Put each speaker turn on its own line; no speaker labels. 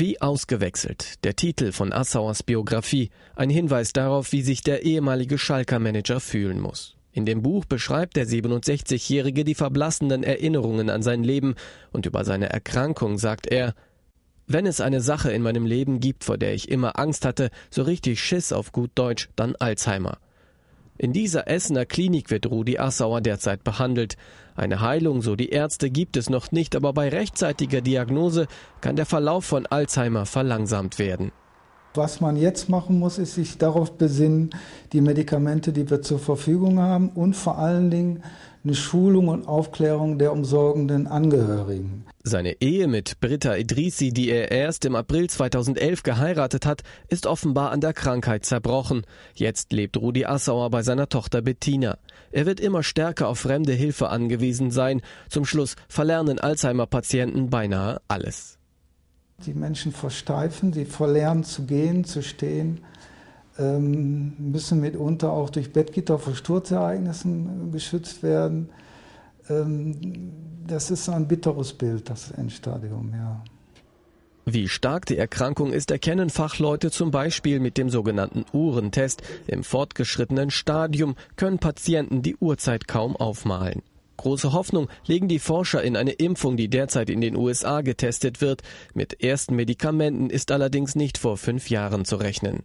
Wie ausgewechselt, der Titel von Assauers Biografie, ein Hinweis darauf, wie sich der ehemalige Schalker Manager fühlen muss. In dem Buch beschreibt der 67-Jährige die verblassenden Erinnerungen an sein Leben und über seine Erkrankung sagt er, wenn es eine Sache in meinem Leben gibt, vor der ich immer Angst hatte, so richtig Schiss auf gut Deutsch, dann Alzheimer. In dieser Essener Klinik wird Rudi Assauer derzeit behandelt. Eine Heilung, so die Ärzte, gibt es noch nicht, aber bei rechtzeitiger Diagnose kann der Verlauf von Alzheimer verlangsamt werden.
Was man jetzt machen muss, ist sich darauf besinnen, die Medikamente, die wir zur Verfügung haben und vor allen Dingen eine Schulung und Aufklärung der umsorgenden Angehörigen.
Seine Ehe mit Britta Idrissi, die er erst im April 2011 geheiratet hat, ist offenbar an der Krankheit zerbrochen. Jetzt lebt Rudi Assauer bei seiner Tochter Bettina. Er wird immer stärker auf fremde Hilfe angewiesen sein. Zum Schluss verlernen Alzheimer-Patienten beinahe alles.
Die Menschen versteifen, sie verlernen zu gehen, zu stehen, ähm, müssen mitunter auch durch Bettgitter vor Sturzereignissen geschützt werden. Ähm, das ist ein bitteres Bild, das Endstadium, ja.
Wie stark die Erkrankung ist, erkennen Fachleute zum Beispiel mit dem sogenannten Uhrentest. Im fortgeschrittenen Stadium können Patienten die Uhrzeit kaum aufmalen. Große Hoffnung legen die Forscher in eine Impfung, die derzeit in den USA getestet wird. Mit ersten Medikamenten ist allerdings nicht vor fünf Jahren zu rechnen.